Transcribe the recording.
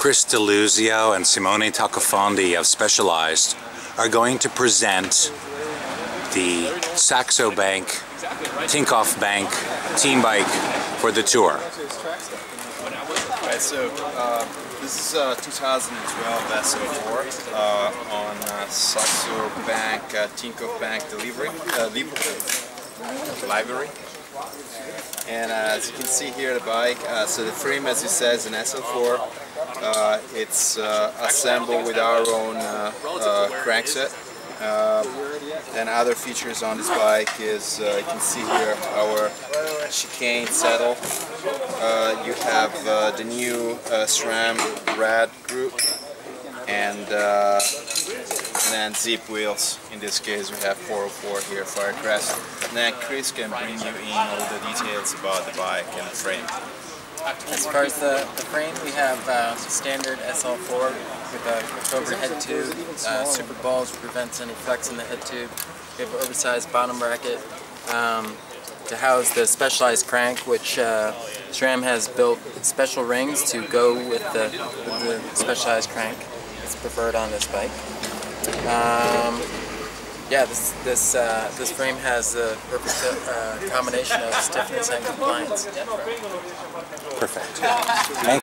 Chris DeLuzio and Simone Taccofondi of Specialized are going to present the Saxo Bank, Tinkoff Bank team bike for the tour. Right, so uh, this is uh, 2012 SL4 uh, on uh, Saxo Bank, uh, Tinkoff Bank delivery, uh, library. And uh, as you can see here the bike, so the frame as you said is an SL4. Uh, it's uh, assembled with our own uh, crankset. Uh, and other features on this bike is you can see here our chicane saddle. You have the new SRAM Red group and, uh, and then Zipp wheels. In this case we have 404 here Firecrest. And then Chris can bring you in all the details about the bike and the frame. As far as the, the frame, we have uh, standard SL4 with a October head tube, uh, super balls prevents any flex in the head tube. We have an oversized bottom bracket um, to house the specialized crank, which uh, SRAM has built special rings to go with the, with the specialized crank. It's preferred on this bike. Um, yeah, this this uh, this frame has the perfect uh, combination of stiffness and compliance. Perfect. Thank